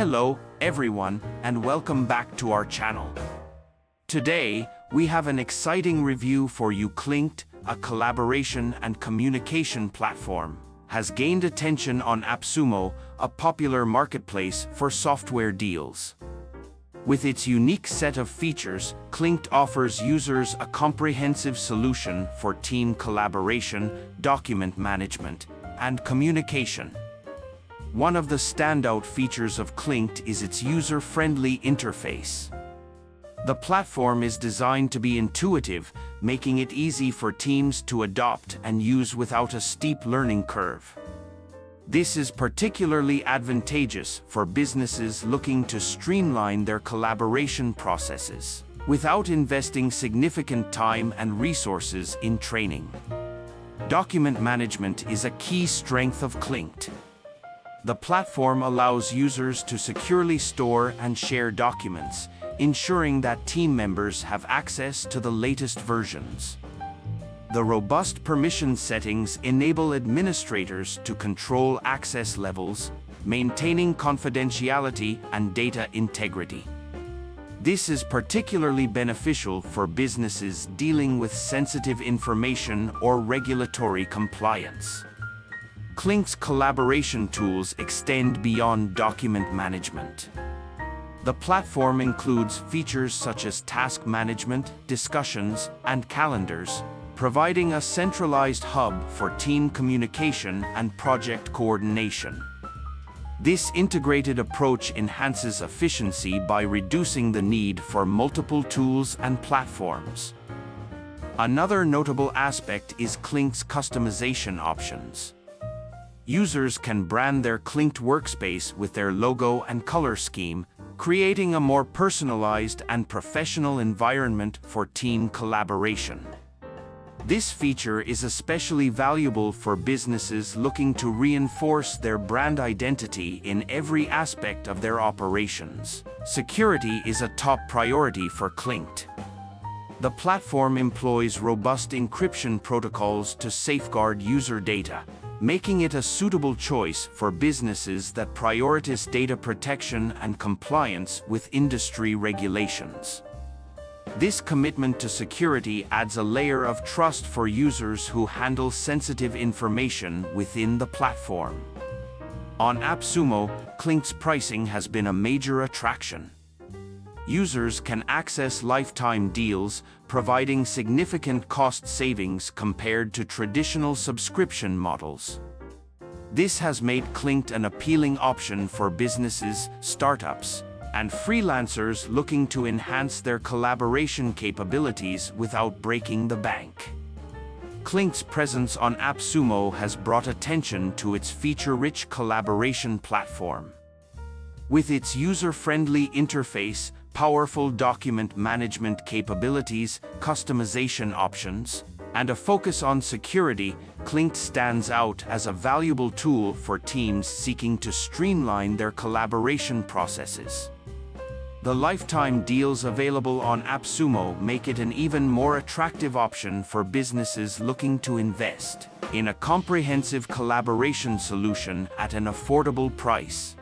Hello, everyone, and welcome back to our channel. Today, we have an exciting review for you Clinked, a collaboration and communication platform, has gained attention on AppSumo, a popular marketplace for software deals. With its unique set of features, Clinked offers users a comprehensive solution for team collaboration, document management, and communication. One of the standout features of Clinked is its user-friendly interface. The platform is designed to be intuitive, making it easy for teams to adopt and use without a steep learning curve. This is particularly advantageous for businesses looking to streamline their collaboration processes without investing significant time and resources in training. Document management is a key strength of Clinked. The platform allows users to securely store and share documents, ensuring that team members have access to the latest versions. The robust permission settings enable administrators to control access levels, maintaining confidentiality and data integrity. This is particularly beneficial for businesses dealing with sensitive information or regulatory compliance. Clinked's collaboration tools extend beyond document management. The platform includes features such as task management, discussions, and calendars, providing a centralized hub for team communication and project coordination. This integrated approach enhances efficiency by reducing the need for multiple tools and platforms. Another notable aspect is Clink's customization options. Users can brand their Clinked workspace with their logo and color scheme, creating a more personalized and professional environment for team collaboration. This feature is especially valuable for businesses looking to reinforce their brand identity in every aspect of their operations. Security is a top priority for Clinked. The platform employs robust encryption protocols to safeguard user data, making it a suitable choice for businesses that prioritize data protection and compliance with industry regulations. This commitment to security adds a layer of trust for users who handle sensitive information within the platform. On AppSumo, Clinked's pricing has been a major attraction. Users can access lifetime deals, providing significant cost savings compared to traditional subscription models. This has made Clinked an appealing option for businesses, startups, and freelancers looking to enhance their collaboration capabilities without breaking the bank. Clinked's presence on AppSumo has brought attention to its feature-rich collaboration platform. With its user-friendly interface, powerful document management capabilities, customization options, and a focus on security, Clinked stands out as a valuable tool for teams seeking to streamline their collaboration processes. The lifetime deals available on AppSumo make it an even more attractive option for businesses looking to invest in a comprehensive collaboration solution at an affordable price.